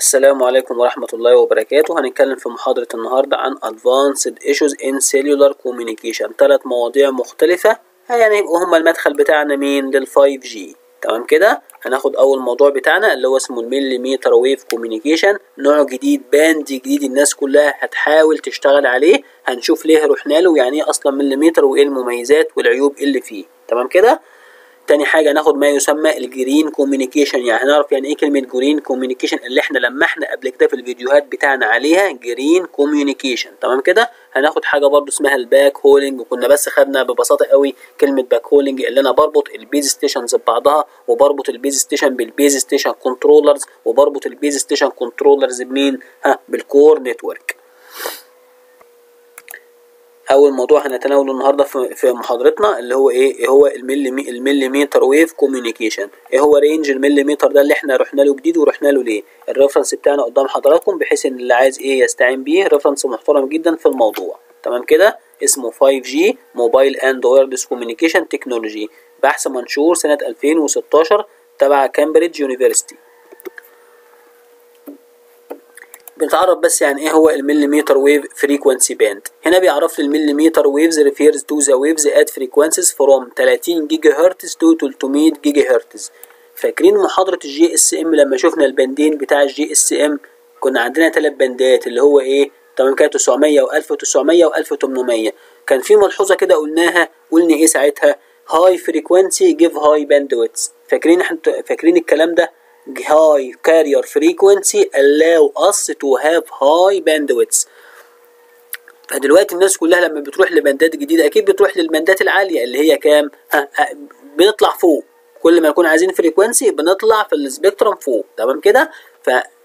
السلام عليكم ورحمة الله وبركاته. هنتكلم في محاضرة النهاردة عن Advanced Issues in Cellular Communication. ثلاث مواضيع مختلفة. يعني يبقوا هما المدخل بتاعنا مين؟ لل 5G تمام كده؟ هناخد أول موضوع بتاعنا اللي هو اسمه ال millimeter wave communication نوع جديد band جديد الناس كلها هتحاول تشتغل عليه. هنشوف ليه رحنا له يعني إيه أصلا مليمتر وإيه المميزات والعيوب اللي فيه. تمام كده؟ تاني حاجة ناخد ما يسمى ال green communication يعني هنعرف يعني إيه كلمة green communication اللي إحنا لمحنا قبل كده في الفيديوهات بتاعنا عليها green communication تمام كده؟ هناخد حاجة برضو اسمها ال backhauling وكنا بس خدنا ببساطة قوي كلمة backhauling اللي أنا بربط ال base stations ببعضها وبربط ال base station بال base station controllers وبربط ال base station controllers بمين؟ ها بال core network أول موضوع هنتناوله النهارده في محاضرتنا اللي هو إيه, إيه هو الملي ال millimeter wave communication إيه هو range ال millimeter ده اللي إحنا رحنا له جديد ورحنا له ليه؟ ال reference بتاعنا قدام حضراتكم بحيث إن اللي عايز إيه يستعين بيه reference محترم جدا في الموضوع. تمام كده؟ اسمه 5G mobile and wireless communication technology بحث منشور سنة 2016 تبع Cambridge University بنتعرف بس يعني إيه هو ال millimeter wave frequency band. هنا بيعرف لي ال millimeter waves refers to the waves at frequencies from 30 gigahertz to 300 جيجا هرتز. فاكرين محاضرة ال GSM لما شفنا ال band ين بتاع ال GSM؟ كنا عندنا ثلاث بندات اللي هو إيه؟ تمام كده 900 و1900 و1800 كان في ملحوظة كده قلناها قلنا إيه ساعتها؟ high frequency give high bandwidths فاكرين إحنا فاكرين الكلام ده؟ High carrier frequency allow us to have high bandwidths. فدلوقتي الناس كلها لما بتروح لبندات جديدة أكيد بتروح للبندات العالية اللي هي كام؟ ها بنطلع فوق. كل ما نكون عايزين frequency بنطلع في ال spectrum فوق. تمام كده؟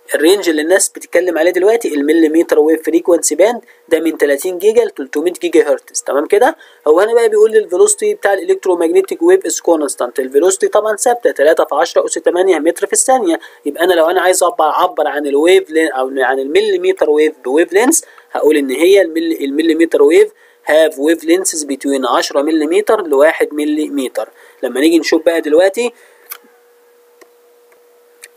فال range اللي الناس بتتكلم عليه دلوقتي ال millimeter wave frequency band ده من 30 جيجا ل 300 جيجا هرتز. تمام كده؟ هو هنا بقى بيقول لي ال velocity بتاع ال electromagnetic wave is constant ال velocity طبعا ثابتة 3 في 10 اس 8 متر في الثانية. يبقى أنا لو أنا عايز اعبر أعبر عن ال wave أو عن ال millimeter wave ب wavelength هقول إن هي ال millimeter wave have wavelengths between 10 ملم ل 1 ملم لما نيجي نشوف بقى دلوقتي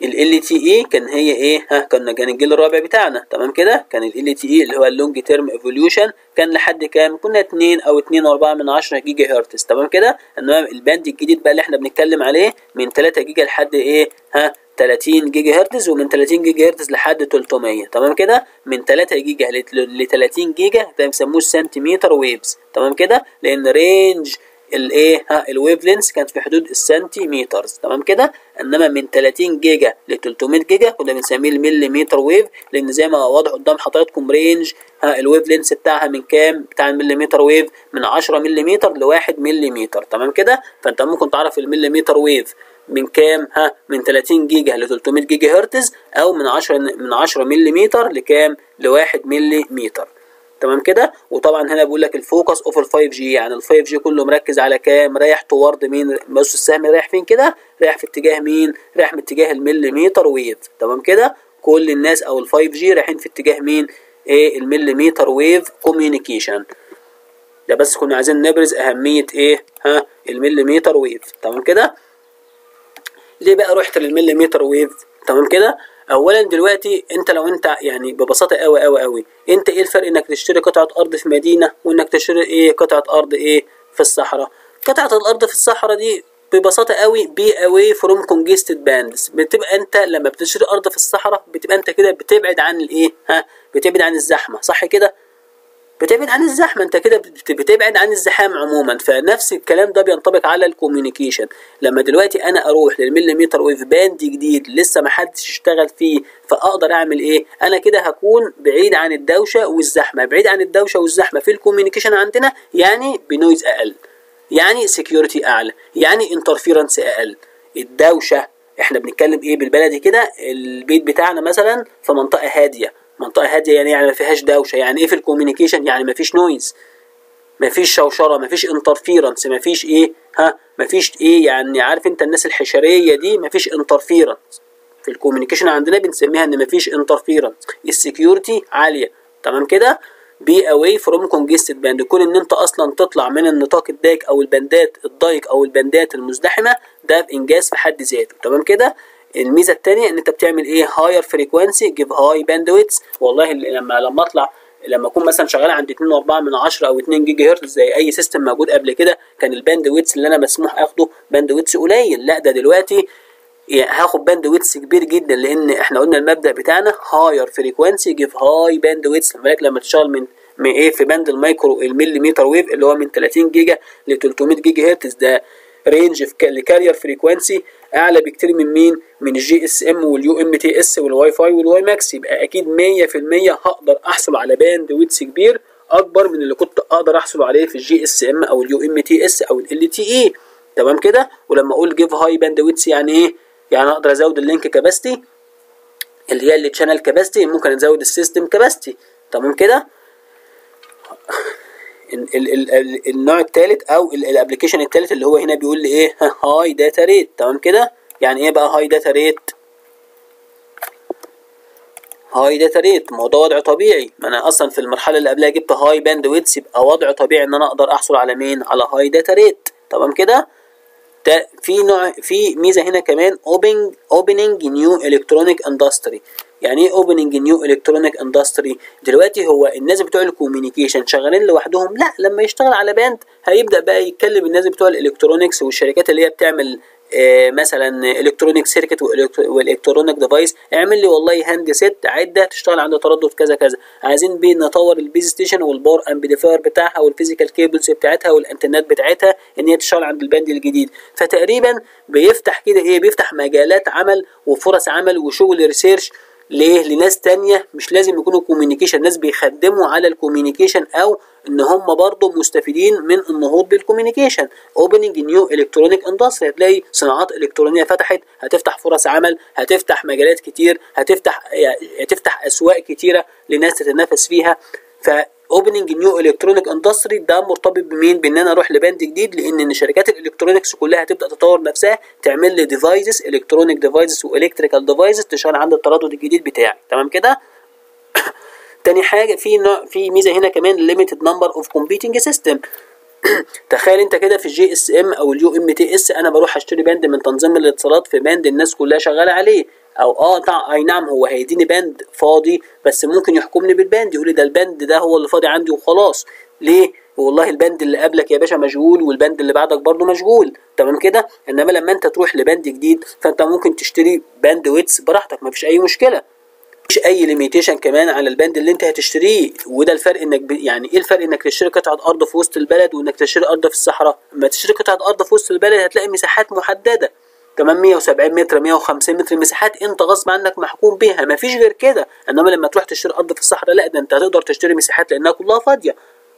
LTE كان هي إيه؟ ها كنا كان الجيل الرابع بتاعنا. تمام كده؟ كان LTE اللي هو ال long term evolution كان لحد كام؟ كنا 2 أو 2 و4 من 10 جيجا هرتز تمام كده؟ انما ال band الجديد بقى اللي إحنا بنتكلم عليه من 3 جيجا لحد إيه؟ ها 30 جيجا هرتز ومن 30 جيجا هرتز لحد 300 تمام كده؟ من 3 جيجا ل 30 جيجا ده بيسموه centimeter waves تمام كده؟ لأن range الايه؟ ها ال wavelength كانت في حدود ال centimeters تمام كده؟ انما من 30 جيجا ل 300 جيجا كنا بنسميه ال millimeter wave لأن زي ما واضح قدام حضراتكم range ها ال wavelength بتاعها من كام؟ بتاع ال millimeter wave من 10 ملم ل 1 ملم تمام كده؟ فأنت ممكن تعرف ال millimeter wave من كام؟ ها من 30 جيجا ل 300 جيجا هرتز أو من 10 من 10 ملم لكام؟ ل 1 ملم تمام كده؟ وطبعا هنا بيقول لك ال focus of ال 5G يعني ال 5G كله مركز على كام؟ رايح toward مين؟ بص السهم رايح فين كده؟ رايح في اتجاه مين؟ رايح في اتجاه ال millimeter wave. تمام كده؟ كل الناس أو ال 5G رايحين في اتجاه مين؟ إيه ال millimeter wave communication ده بس كنا عايزين نبرز أهمية إيه ها؟ ال millimeter wave. تمام كده؟ ليه بقى رحت لل millimeter wave؟ تمام كده؟ اولا دلوقتي أنت لو أنت يعني ببساطة قوي قوي قوي أنت إيه الفرق إنك تشتري قطعة أرض في مدينة وإنك تشتري إيه قطعة أرض إيه في الصحراء؟ قطعة الأرض في الصحراء دي ببساطة قوي be away from congested bands بتبقى أنت لما بتشتري أرض في الصحراء بتبقى أنت كده بتبعد عن الإيه؟ ها؟ بتبعد عن الزحمة صح كده؟ بتبعد عن الزحمة. انت كده بتبعد عن الزحام عموما. فنفس الكلام ده بينطبق على ال communication. لما دلوقتي أنا أروح لل millimeter wave band جديد لسه ما حدش اشتغل فيه فأقدر أعمل إيه؟ أنا كده هكون بعيد عن الدوشة والزحمة. بعيد عن الدوشة والزحمة في ال communication عندنا يعني ب noise أقل يعني security أعلى يعني interference أقل. الدوشة إحنا بنتكلم إيه بالبلدي كده؟ البيت بتاعنا مثلا في منطقة هادية. منطقة هادية يعني يعني ما فيهاش دوشة يعني. إيه في ال communication؟ يعني ما فيش noise ما فيش شوشرة ما فيش interference ما فيش إيه ها؟ ما فيش إيه يعني عارف أنت الناس الحشرية دي ما فيش interference في ال communication عندنا بنسميها إن ما فيش interference ال security عالية. تمام كده؟ be away from congested band كون إن أنت أصلا تطلع من النطاق الضيق أو ال bandات الضيق أو ال bandات المزدحمة ده إنجاز في حد ذاته. تمام كده؟ الميزة الثانية إن أنت بتعمل إيه؟ higher frequency give high bandwidth والله لما لما اطلع لما أكون مثلا شغال عند 2.4 من 10 أو 2 جيجا هرتز زي أي system موجود قبل كده كان ال bandwidth اللي أنا مسموح آخده bandwidth قليل. لا ده دلوقتي يعني هاخد bandwidth كبير جدا لأن إحنا قلنا المبدأ بتاعنا higher frequency give high bandwidth بالك لما تشتغل من من إيه؟ في band ال micro ال millimeter wave اللي هو من 30 جيجا ل 300 جيجا هرتز ده range في ال carrier frequency أعلى بكتير من مين؟ من ال GSM وال UMTS وال Wi-Fi وال WiMAX. يبقى أكيد 100% هقدر أحصل على bandwidth كبير أكبر من اللي كنت أقدر أحصل عليه في الجي اس ام أو اليو ام تي اس أو ال تي اي تمام كده؟ ولما أقول give high bandwidth يعني إيه؟ يعني أقدر أزود ال link capacity اللي هي ال channel capacity ممكن أزود ال system capacity تمام كده؟ النوع الثالث أو ال application الثالث اللي هو هنا بيقول لي إيه؟ high data rate تمام كده؟ يعني إيه بقى high data rate high data rate ما هو ده وضع طبيعي. ما أنا أصلا في المرحلة اللي قبلها جبت high bandwidth يبقى وضع طبيعي إن أنا أقدر أحصل على مين؟ على high data rate تمام كده؟ ده في نوع في ميزة هنا كمان opening opening new electronic industry يعني إيه opening new electronic industry دلوقتي هو الناس بتوع ال communication شغالين لوحدهم. لا لما يشتغل على band هيبدأ بقى يتكلم الناس بتوع ال electronics والشركات اللي هي بتعمل آه مثلا electronic circuit وال electronic device اعمل لي والله handset عده تشتغل عند تردد كذا كذا. عايزين بيه نطور ال base station وال power amplifier بتاعها وال physical cables بتاعتها والإنترنت بتاعتها إن هي تشتغل عند ال band الجديد. فتقريبا بيفتح كده إيه بيفتح مجالات عمل وفرص عمل وشغل research ليه؟ لناس تانية مش لازم يكونوا communication ناس بيخدموا على ال communication أو إن هم برضه مستفيدين من النهوض بال communication opening new electronic industry هتلاقي صناعات إلكترونية فتحت هتفتح فرص عمل هتفتح مجالات كتير هتفتح هتفتح أسواق كتيرة لناس تتنافس فيها. opening new electronic industry ده مرتبط بمين؟ بإن أنا أروح ل band جديد لأن إن شركات ال electronics كلها هتبدأ تطور نفسها تعمل لي devices electronic devices و electrical devices تشتغل عند التردد الجديد بتاعي. تمام كده؟ تاني حاجة في نوع في ميزة هنا كمان limited number of competing system تخيل أنت كده في ال GSM أو ال UMTS أنا بروح أشتري band من تنظيم الاتصالات في band الناس كلها شغالة عليه. أو آه. أي نعم هو هيديني band فاضي بس ممكن يحكمني بال band يقول لي ده ال band ده هو اللي فاضي عندي وخلاص. ليه؟ والله ال band اللي قبلك يا باشا مشغول وال band اللي بعدك برضه مشغول. تمام كده؟ إنما لما أنت تروح ل band جديد فأنت ممكن تشتري bandwidth براحتك مفيش أي مشكلة. مفيش أي limitation كمان على ال band اللي أنت هتشتريه. وده الفرق إنك ب... يعني إيه الفرق؟ إنك تشتري قطعة أرض في وسط البلد وإنك تشتري أرض في الصحراء. اما تشتري قطعة أرض في وسط البلد هتلاقي مساحات محددة. كمان 170 متر 150 متر مساحات انت غصب عنك محكوم بيها. مفيش غير كده. انما لما تروح تشتري أرض في الصحراء لا ده انت هتقدر تشتري مساحات لأنها كلها فاضية.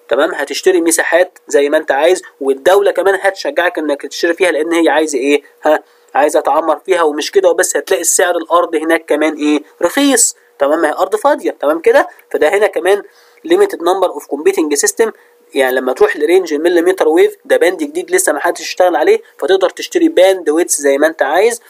تمام؟ هتشتري مساحات زي ما انت عايز والدولة كمان هتشجعك إنك تشتري فيها لأن هي عايزة إيه؟ ها عايزة تعمر فيها ومش كده وبس. هتلاقي السعر الأرض هناك كمان إيه؟ رخيص. تمام؟ هي أرض فاضية. تمام كده؟ فده هنا كمان limited number of competing system يعني لما تروح ل range ال millimeter wave ده band جديد لسه ما حدش اشتغل عليه فتقدر تشتري bandwidth زي ما انت عايز.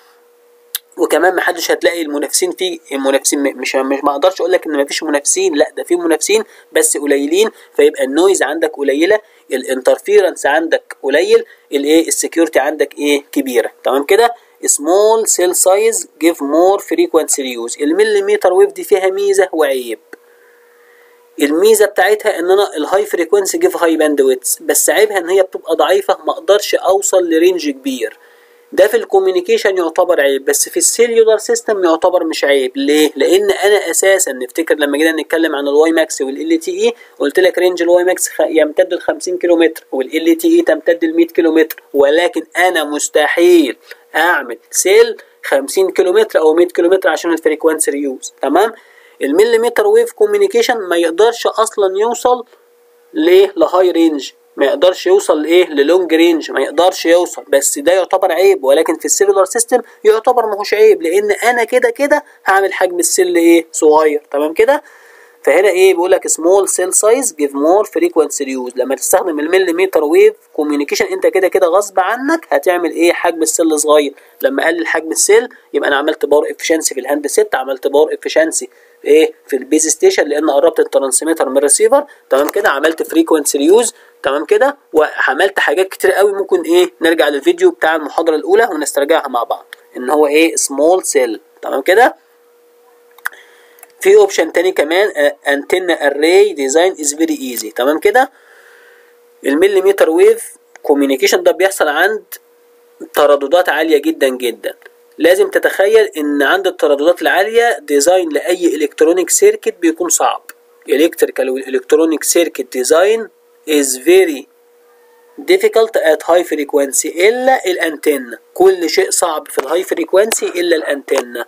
وكمان ما حدش هتلاقي المنافسين فيه المنافسين مش مش ما أقدرش أقول لك ان ما فيش منافسين لا ده في منافسين بس قليلين فيبقى ال noise عندك قليلة ال interference عندك قليل الايه ال security عندك إيه كبيرة. تمام كده؟ small cell size give more frequency use ال millimeter wave دي فيها ميزة وعيب. الميزة بتاعتها إن أنا ال high frequency give high bandwidth بس عيبها إن هي بتبقى ضعيفة ما أقدرش أوصل ل range كبير. ده في ال communication يعتبر عيب بس في ال cellular system يعتبر مش عيب. ليه؟ لأن أنا أساسا نفتكر لما جينا نتكلم عن ال WiMAX وال LTE قلت لك range ال WiMAX يمتد ل 50 كيلو متر وال LTE تمتد ل 100 كيلو متر ولكن أنا مستحيل أعمل cell 50 كيلو متر أو 100 كيلو متر عشان ال frequency reuse تمام؟ ال millimeter wave communication ما يقدرش أصلا يوصل ليه ل high range ما يقدرش يوصل لايه لل long range ما يقدرش يوصل. بس ده يعتبر عيب ولكن في ال cellular system يعتبر ما هوش عيب لأن أنا كده كده هعمل حجم ال cell إيه؟ صغير. تمام كده؟ فهنا إيه؟ بيقول لك small cell size give more frequency reuse لما تستخدم ال millimeter wave communication أنت كده كده غصب عنك هتعمل إيه؟ حجم ال cell صغير. لما اقلل حجم ال cell يبقى أنا عملت power efficiency في ال handset عملت power efficiency إيه في ال base station لأن قربت ال transmitter من الريسيفر تمام كده؟ عملت frequency reuse تمام كده؟ وعملت حاجات كتير قوي. ممكن إيه نرجع للفيديو بتاع المحاضرة الأولى ونسترجعها مع بعض. إن هو إيه small cell تمام كده؟ في option تاني كمان antenna array design is very easy تمام كده؟ ال millimeter wave communication ده بيحصل عند ترددات عالية جدا جدا. لازم تتخيل إن عند الترددات العالية design لأي electronic circuit بيكون صعب. electrical وال electronic circuit design is very difficult at high frequency إلا الانتنه كل شيء صعب في ال high frequency إلا الانتنه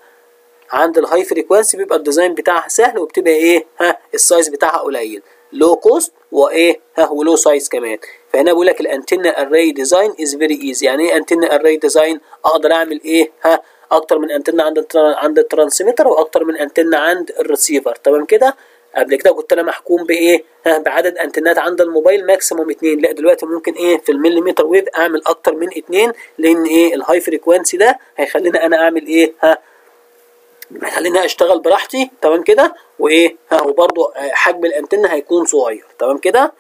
عند ال high frequency بيبقى ال design بتاعها سهل وبتبقى إيه؟ ها ال size بتاعها قليل. low cost وإيه؟ ها و low size كمان. فهنا بقول لك ال antenna array design is very easy يعني إيه antenna array design أقدر أعمل إيه؟ ها أكتر من انتنا عند. عند ال transmitter وأكتر من انتنا عند الريسيفر. تمام كده؟ قبل كده كنت أنا محكوم بإيه؟ ها بعدد أنتنات عند الموبايل maximum اتنين. لا دلوقتي ممكن إيه؟ في ال millimeter wave أعمل أكتر من اتنين لأن إيه؟ ال high frequency ده هيخليني أنا أعمل إيه؟ ها هيخليني أشتغل براحتي. تمام كده؟ وإيه؟ ها وبرده حجم الأنتنة هيكون صغير. تمام كده؟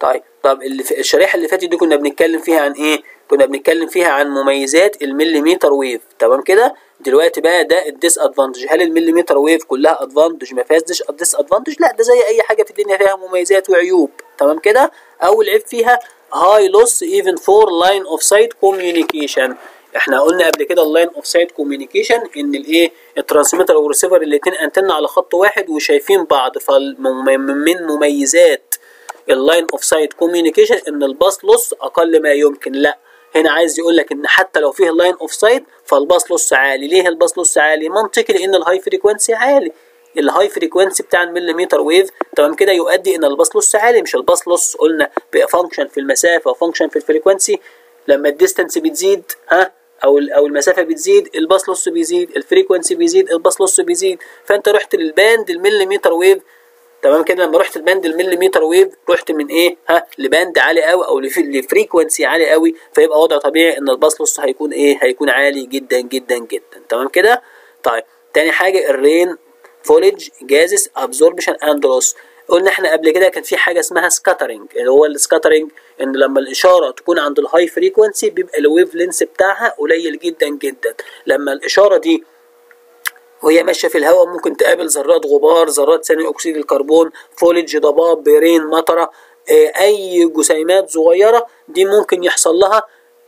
طيب طب اللي الشريحة اللي فاتت دي كنا بنتكلم فيها عن إيه؟ كنا بنتكلم فيها عن مميزات ال millimeter wave تمام كده؟ دلوقتي بقى ده ال disadvantage. هل ال millimeter wave كلها advantage ما فيهاش disadvantage؟ لا ده زي أي حاجة في الدنيا فيها مميزات وعيوب تمام كده؟ اول عيب فيها high loss even for line of sight communication إحنا قلنا قبل كده ال line of sight communication إن الإيه؟ ال transmitter والريسيفر الاثنين انتنا على خط واحد وشايفين بعض فمن مميزات ال line of sight communication إن ال path loss أقل ما يمكن. لا. هنا عايز يقول لك إن حتى لو فيه line of sight فال path loss عالي. ليه ال path loss عالي؟ منطقي لأن ال high frequency عالي. ال high frequency بتاع ال millimeter wave تمام كده؟ يؤدي إن ال path loss عالي. مش ال path loss قلنا بقى function في المسافة و function في ال frequency لما ال distance بتزيد ها؟ أو أو المسافة بتزيد ال path loss بيزيد ال frequency بيزيد ال path loss بيزيد. فأنت رحت لل band ال millimeter wave تمام كده؟ لما رحت ال band ال millimeter wave رحت من إيه؟ ها ل band عالي قوي أو ل frequency عالي قوي فيبقى وضع طبيعي إن ال path loss هيكون إيه؟ هيكون عالي جدا جدا جدا. تمام كده؟ طيب تاني حاجة ال rain fog gases absorption and loss قلنا إحنا قبل كده كان في حاجة اسمها scattering اللي هو ال scattering إن لما الإشارة تكون عند ال high frequency بيبقى ال wavelength بتاعها قليل جدا جدا. لما الإشارة دي وهي ماشية في الهواء ممكن تقابل ذرات غبار ذرات ثاني أكسيد الكربون فولج ضباب rain مطرة أي جسيمات صغيرة دي ممكن يحصل لها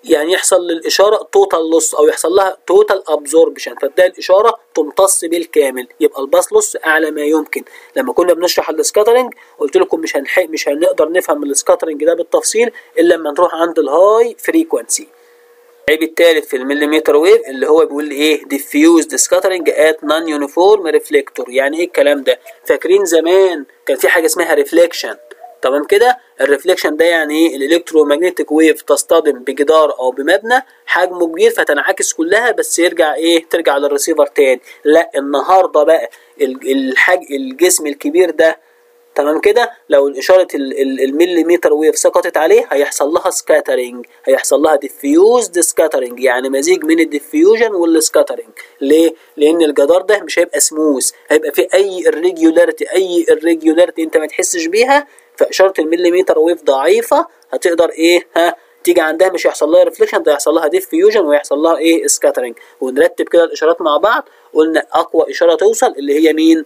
يعني يحصل للإشارة total loss أو يحصل لها total absorption فتلاقي الإشارة تمتص بالكامل يبقى ال path loss أعلى ما يمكن. لما كنا بنشرح ال scattering قلت لكم مش هنحق مش هنقدر نفهم ال scattering ده بالتفصيل إلا لما نروح عند ال high frequency العيب الثالث في ال millimeter wave اللي هو بيقول إيه؟ diffused scattering at non uniform reflector. يعني إيه الكلام ده؟ فاكرين زمان كان في حاجة اسمها reflection تمام كده؟ ال reflection ده يعني إيه؟ ال electromagnetic wave تصطدم بجدار أو بمبنى حجمه كبير فتنعكس كلها بس يرجع إيه؟ ترجع للريسيفر تاني. لا النهارده بقى الحاج الجسم الكبير ده تمام كده؟ لو الاشاره ال millimeter wave سقطت عليه هيحصل لها scattering هيحصل لها diffused scattering يعني مزيج من ال diffusion وال scattering ليه؟ لأن الجدار ده مش هيبقى سموث هيبقى فيه أي irregularity أي irregularity أنت ما تحسش بيها فإشارة ال millimeter wave ضعيفة هتقدر إيه؟ ها تيجي عندها مش هيحصل لها reflection ده هيحصل لها diffusion ويحصل لها إيه؟ scattering ونرتب كده الإشارات مع بعض قلنا أقوى إشارة توصل اللي هي مين؟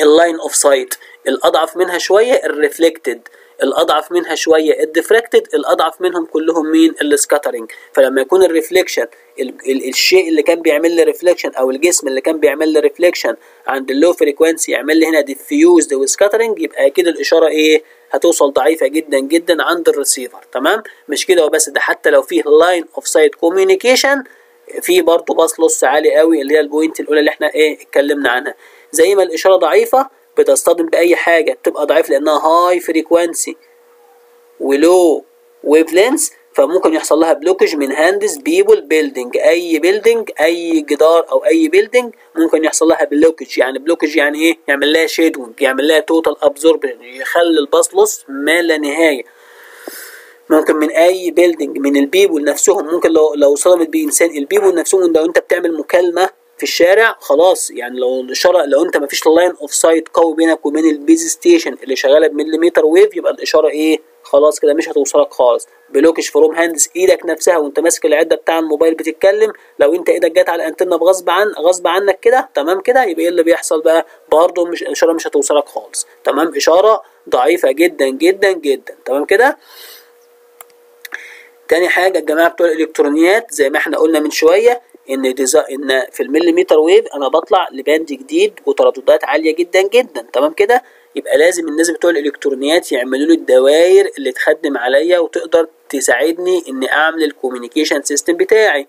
ال line of sight الأضعف منها شوية ال reflected الأضعف منها شوية ال diffracted الأضعف منهم كلهم مين؟ ال scattering فلما يكون ال reflection الشيء اللي كان بيعمل لي reflection أو الجسم اللي كان بيعمل لي reflection عند ال low frequency يعمل لي هنا diffused و scattering يبقى أكيد الإشارة إيه؟ هتوصل ضعيفة جدا جدا عند الريسيفر تمام؟ مش كده وبس ده حتى لو فيه line of sight communication في برضه path loss عالي قوي اللي هي ال point الأولى اللي إحنا إيه؟ اتكلمنا عنها. زي ما الإشارة ضعيفة بتصطدم بأي حاجة بتبقى ضعيف لأنها high frequency و low wavelength فممكن يحصل لها blockage من hands people building أي building أي جدار أو أي building ممكن يحصل لها blockage يعني blockage يعني إيه؟ يعمل لها shadowing يعمل لها total absorption يخلي ال path loss ما لا نهاية. ممكن من أي building من ال people نفسهم. ممكن لو لو صدمت بإنسان ال people نفسهم لو أنت بتعمل مكالمة في الشارع خلاص. يعني لو الإشارة لو أنت ما فيش line of sight قوي بينك وبين ال base station اللي شغالة ب millimeter wave يبقى الإشارة إيه؟ خلاص كده مش هتوصلك خالص. blockage from hands إيدك نفسها وأنت ماسك العدة بتاع الموبايل بتتكلم. لو أنت إيدك جت على الأنتنة بغصب عن غصب عنك كده تمام كده؟ يبقى إيه اللي بيحصل بقى؟ برضه مش الإشارة مش هتوصلك خالص. تمام؟ إشارة ضعيفة جدا جدا جدا. تمام كده؟ تاني حاجة الجماعة بتوع الإلكترونيات زي ما إحنا قلنا من شوية إن desi... إن في ال millimeter wave أنا بطلع ل band جديد وترددات عالية جدا جدا تمام كده؟ يبقى لازم الناس بتوع الإلكترونيات يعملوا لي الدوائر اللي تخدم عليا وتقدر تساعدني إني أعمل ال communication system بتاعي.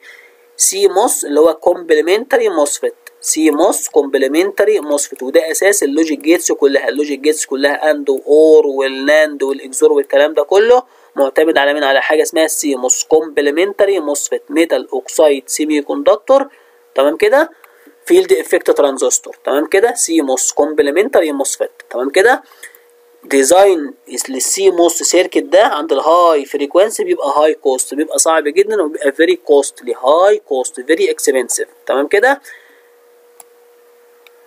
CMOS اللي هو complementary MOSFET CMOS complementary MOSFET وده أساس ال logic gates كلها. ال logic gates كلها AND و OR وال NAND وال XOR والكلام ده كله. معتمد على مين؟ على حاجة اسمها CMOS complementary MOSFET metal oxide semiconductor تمام كده؟ field effect transistor تمام كده؟ CMOS complementary MOSFET تمام كده؟ design لل CMOS circuit ده عند ال high frequency بيبقى high cost بيبقى صعب جدا وبيبقى very costly high cost very expensive تمام كده؟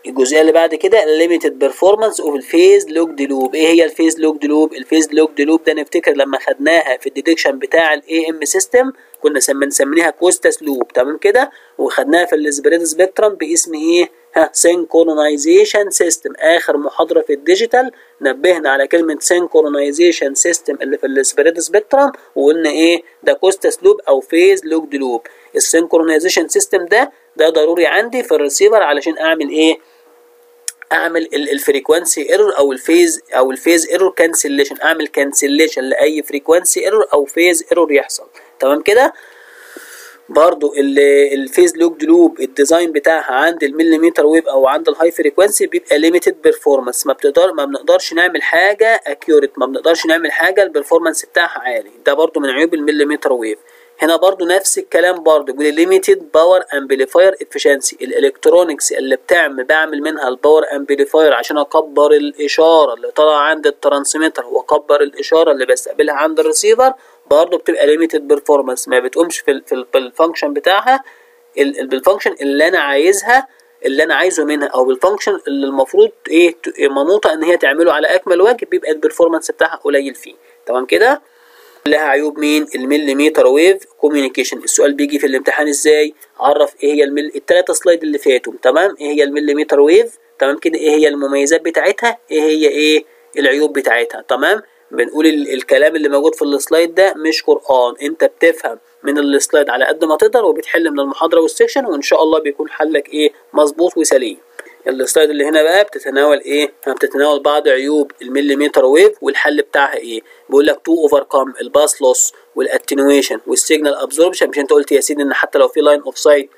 الجزئية اللي بعد كده limited performance of ال phase locked loop إيه هي ال phase locked loop؟ ال phase locked loop ده نفتكر لما خدناها في ال detection بتاع ال AM system كنا بنسميها Costas loop تمام كده؟ وخدناها في ال spread spectrum باسم إيه؟ ها synchronization system آخر محاضرة في ال digital نبهنا على كلمة synchronization system اللي في ال spread spectrum وقلنا إيه؟ ده Costas loop أو phase locked loop ال synchronization system ده ده ضروري عندي في الريسيفر علشان أعمل إيه؟ أعمل ال frequency error أو ال phase أو ال phase error cancellation أعمل cancellation لأي frequency error أو phase error يحصل. تمام كده؟ برضو ال phase lock loop ال design بتاعها عند ال millimeter wave أو عند ال high frequency بيبقى limited performance ما بتقدر ما بنقدرش نعمل حاجة accurate ما بنقدرش نعمل حاجة ال performance بتاعها عالي. ده برضو من عيوب ال millimeter wave هنا برضو نفس الكلام برضو بيقول limited power amplifier efficiency ال electronics اللي بتعمل بعمل منها ال power amplifier عشان أكبر الإشارة اللي طالعة عند ال transmitter وأكبر الإشارة اللي بستقبلها عند الريسيفر برضه بتبقى limited performance ما بتقومش في ال function بتاعها بال function اللي أنا عايزها اللي أنا عايزه منها أو بال function اللي المفروض إيه منوطه إن هي تعمله على أكمل وجه بيبقى ال performance بتاعها قليل فيه. تمام كده؟ لها عيوب مين؟ ال millimeter wave communication السؤال بيجي في الامتحان إزاي؟ عرف إيه هي ال mill... الثلاثه slide اللي فاتوا تمام؟ إيه هي ال millimeter wave؟ تمام كده. إيه هي المميزات بتاعتها؟ إيه هي إيه العيوب بتاعتها؟ تمام؟ بنقول الكلام اللي موجود في ال slide ده مش قرآن. أنت بتفهم من ال slide على قد ما تقدر وبتحل من المحاضرة وال section وإن شاء الله بيكون حلك إيه؟ مظبوط وسليم. ال slide اللي هنا بقى بتتناول إيه؟ بتتناول بعض عيوب ال millimeter wave والحل بتاعها إيه؟ بيقول لك to overcome ال path loss وال attenuation وال signal absorption مش أنت قلت يا سيدي إن حتى لو في line of sight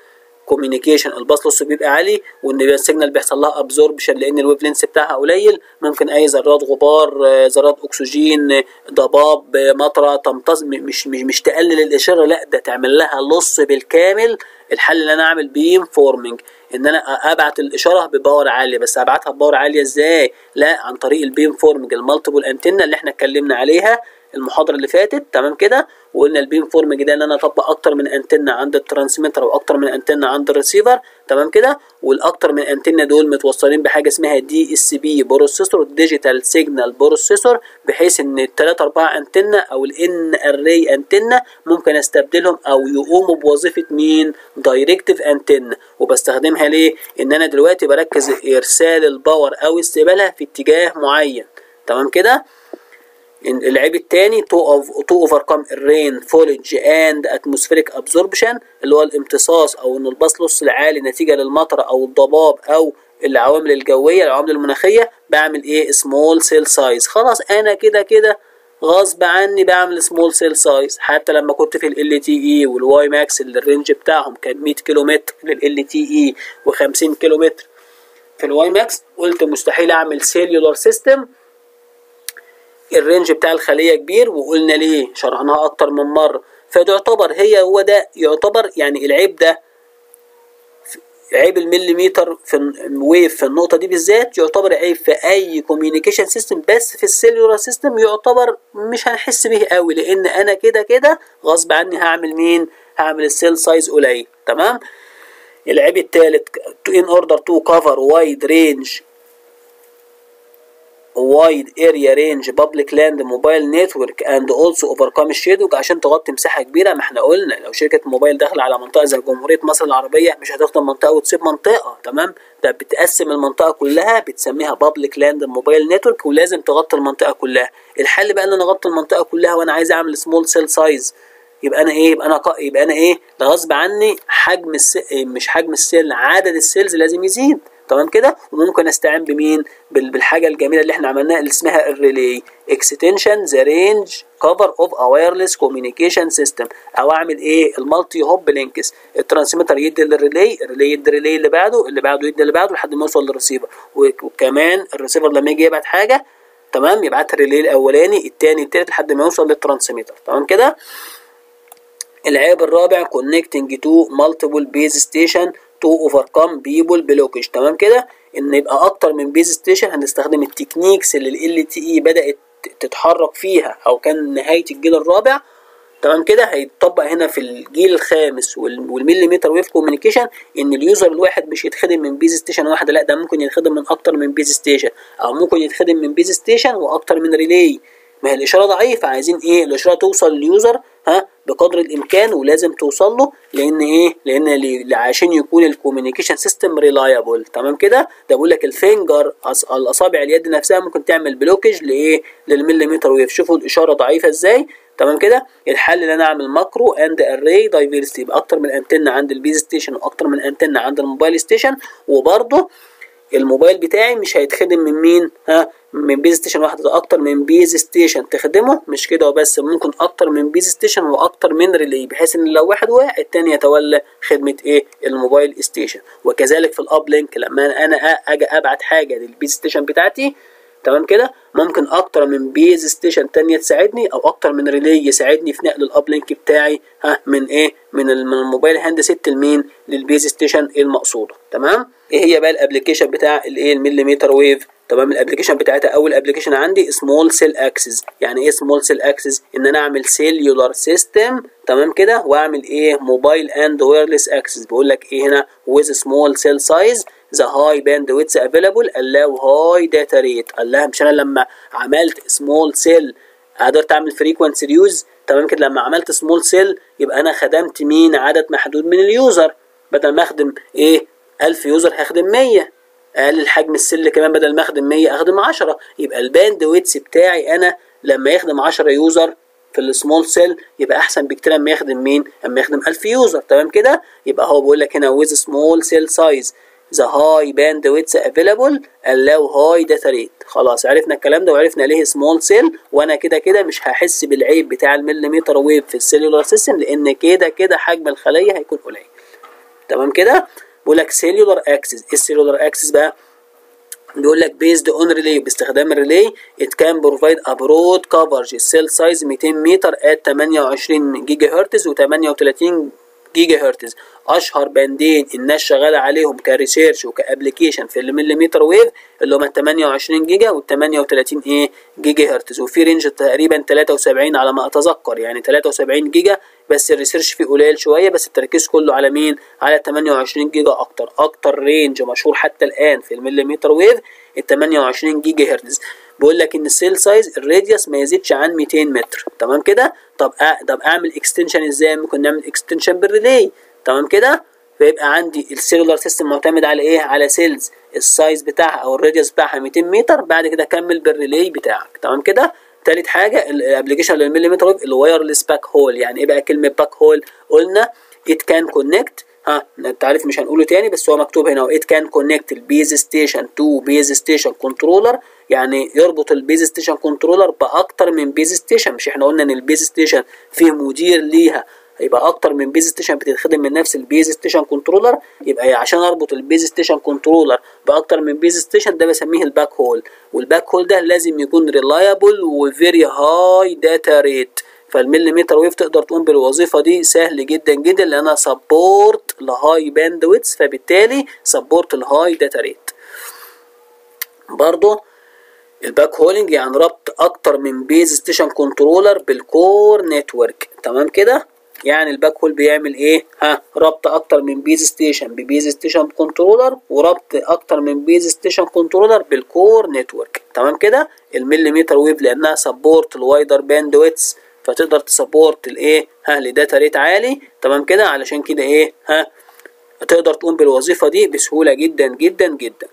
communication ال path loss بيبقى عالي وإن ال signal بيحصل لها absorption لأن ال wavelength بتاعها قليل ممكن أي ذرات غبار ذرات أكسجين ضباب مطرة تمتص مش مش مش تقلل الإشارة لأ ده تعمل لها loss بالكامل. الحل اللي أنا أعمل beamforming إن أنا أبعت الإشارة ب power عالية بس أبعتها ب power عالية إزاي؟ لا عن طريق ال beamforming ال multiple antenna اللي إحنا اتكلمنا عليها المحاضرة اللي فاتت تمام كده؟ وقلنا ال beamforming ده ان أنا اطبق أكتر من انتنه عند ال transmitter وأكتر من انتنه عند الريسيفر. تمام كده؟ والاكتر من انتنه دول متوصلين بحاجة اسمها DSP processor digital signal processor بحيث إن الثلاث أربع انتنه أو ال N array antenna ممكن أستبدلهم أو يقوموا بوظيفة مين؟ directive antenna وبستخدمها ليه؟ إن أنا دلوقتي بركز إرسال ال power أو استقبالها في اتجاه معين. تمام كده؟ العيب الثاني to to overcome ال rain fog and atmospheric absorption اللي هو الامتصاص أو إن ال path loss العالي نتيجة للمطر أو الضباب أو العوامل الجوية العوامل المناخية بعمل إيه؟ small cell size خلاص أنا كده كده غصب عني بعمل small cell size حتى لما كنت في LTE وال WiMAX اللي ال range بتاعهم كان 100 كيلو متر لل LTE و50 كيلو متر في ال WiMAX قلت مستحيل أعمل cellular system ال range بتاع الخلية كبير وقلنا ليه شرحناها أكتر من مرة فتعتبر هي هو ده يعتبر يعني العيب ده عيب المليمتر في wave في النقطة دي بالذات يعتبر عيب في أي communication system بس في ال cellular system يعتبر مش هنحس به قوي لأن أنا كده كده غصب عني هعمل مين؟ هعمل ال cell size قليل تمام؟ العيب الثالث in order to cover wide range wide area range public land mobile network and also overcome ال shadowing عشان تغطي مساحة كبيرة ما إحنا قلنا لو شركة موبايل داخلة على منطقة زي جمهورية مصر العربية مش هتخدم منطقة وتسيب منطقة تمام؟ ده بتقسم المنطقة كلها بتسميها public land mobile network ولازم تغطي المنطقة كلها. الحل بقى إن أنا أغطي المنطقة كلها وأنا عايز أعمل small cell size يبقى أنا إيه؟ يبقى أنا ق... يبقى أنا إيه؟ غصب عني حجم الس... مش حجم ال cell عدد ال cells لازم يزيد. تمام كده؟ وممكن استعين بمين؟ بال... بالحاجة الجميلة اللي إحنا عملناها اللي اسمها ال relay extension the range cover of a wireless communication system أو أعمل إيه؟ ال multi hop links. الترانسميتر يدي للريلي الريلي يدي الريلي اللي بعده اللي بعده يدي اللي بعده لحد ما يوصل للريسيفر وكمان الريسيفر لما يجي يبعت حاجة تمام؟ يبعتها ال relay الأولاني الثاني الثالث لحد ما يوصل لل transmitter. تمام كده؟ العيب الرابع connecting to multiple base station to overcome people blockage تمام كده؟ إن يبقى أكتر من base station هنستخدم ال techniques اللي LTE بدأت تتحرك فيها أو كان نهاية الجيل الرابع. تمام كده؟ هيتطبق هنا في الجيل الخامس وال millimeter wave communication إن ال user الواحد مش يتخدم من base station واحدة لا ده ممكن يتخدم من أكتر من base station أو ممكن يتخدم من base station وأكتر من relay ما هي الإشارة ضعيفة. عايزين إيه؟ الإشارة توصل لل user ها بقدر الإمكان ولازم توصل له لأن إيه؟ لأن عشان يكون ال communication system reliable تمام كده؟ ده بيقول لك ال finger الأصابع اليد نفسها ممكن تعمل blockage لإيه؟ لل millimeter wave شوفوا الإشارة ضعيفة إزاي؟ تمام كده؟ الحل ان أنا أعمل macro and array diversity يبقى أكتر من انتنه عند ال base station وأكتر من انتنه عند ال mobile station وبرضه الموبايل بتاعي مش هيتخدم من مين ها؟ من base station واحدة ده أكتر من base station. تخدمه؟ مش كده وبس ممكن أكتر من base station وأكتر من relay بحيث إن لو واحد وقع التاني يتولى خدمة إيه؟ ال mobile station. وكذلك في ال uplink لما أنا أجي أبعت حاجة لل base station بتاعتي تمام كده؟ ممكن أكتر من base station تانية تساعدني أو أكتر من relay يساعدني في نقل ال uplink بتاعي ها من إيه؟ من ال mobile handset لمين لل base station المقصودة. تمام؟ إيه هي بقى ال application بتاع الايه ال millimeter wave تمام؟ ال application بتاعتها أول application عندي small cell access يعني إيه small cell access إن أنا أعمل cellular system تمام كده؟ وأعمل إيه؟ mobile and wireless access بيقول لك إيه هنا؟ with small cell size. The high bandwidth available allow high data rate. قال لها مش أنا لما عملت small cell قدرت اعمل frequency reuse تمام كده لما عملت small cell يبقى أنا خدمت مين؟ عدد محدود من ال user. بدل ما أخدم إيه؟ 1000 user هخدم 100 أقلل حجم ال cell كمان بدل ما أخدم 100 أخدم 10 يبقى ال bandwidth بتاعي أنا لما يخدم 10 user في ال small cell يبقى أحسن بكتير أما يخدم مين؟ أما يخدم 1000 user. تمام كده؟ يبقى هو بيقول لك هنا with small cell size the high bandwidth available allow high data rate. خلاص عرفنا الكلام ده وعرفنا ليه small cell وأنا كده كده مش هحس بالعيب بتاع ال millimeter wave في ال cellular system لأن كده كده حجم الخلية هيكون قليل. تمام كده؟ بيقول لك cellular access إيه ال cellular access بقى؟ بيقول لك based on relay باستخدام الريلي it can provide a broad coverage ال cell size 200 متر at 28 جيجا هرتز و38 جيجا هرتز أشهر band ين الناس شغالة عليهم ك research وك application في ال millimeter wave اللي هم 28 جيجا وال 38 إيه جيجا هرتز وفي range تقريبا 73 على ما أتذكر يعني 73 جيجا بس ال research فيه قليل شوية بس التركيز كله على مين؟ على 28 جيجا أكتر. أكتر range مشهور حتى الآن في ال millimeter wave ال 28 جيجا هرتز بيقول لك إن ال cell size ال radius ما يزيدش عن 200 متر. تمام كده؟ طب أ... طب أعمل extension إزاي؟ ممكن نعمل extension بال relay تمام كده؟ فيبقى عندي ال cellular system معتمد على إيه؟ على cells ال size بتاعها أو ال radius بتاعها 200 متر بعد كده كمل بال relay بتاعك. تمام كده؟ تالت حاجة ال application لل millimeter wave ال wireless backhaul يعني إيه بقى كلمة backhaul قلنا it can connect. ها التعريف مش هنقوله تاني بس هو مكتوب هنا it can connect ال base station to base station controller يعني يربط ال base station controller بأكتر من base station مش إحنا قلنا إن ال base station فيه مدير ليها يبقى أكتر من base station بتتخدم من نفس ال base station controller يبقى عشان أربط ال base station controller بأكتر من base station ده بسميه ال backhaul وال backhaul ده لازم يكون reliable و very high data rate فال millimeter wave تقدر تقوم بالوظيفة دي سهل جدا جدا لانها support ل high bandwidth فبالتالي support ال high data rate برضه ال backhauling يعني ربط أكتر من base station controller بال core network تمام كده؟ يعني ال backhaul بيعمل إيه؟ ها ربط أكتر من base station ب base station controller وربط أكتر من base station controller بال core network. تمام كده؟ ال millimeter wave لأنها support ال wider bandwidth فتقدر ت support الإيه؟ ها ل data rate عالي. تمام كده؟ علشان كده إيه؟ ها تقدر تقوم بالوظيفة دي بسهولة جدا جدا جدا.